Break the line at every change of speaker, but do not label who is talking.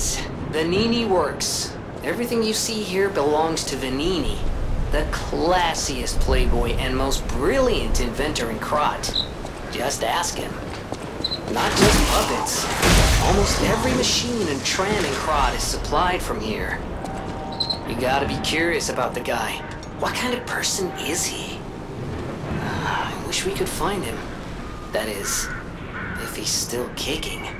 is. Venigni Works. Everything you see here belongs to Venigni, the classiest playboy and most brilliant inventor in Krat. Just ask him. Not just puppets. Almost every machine and tram in Krat is supplied from here. You gotta be curious about the guy. What kind of person is he? Ah, I wish we could find him. That is, if he's still kicking.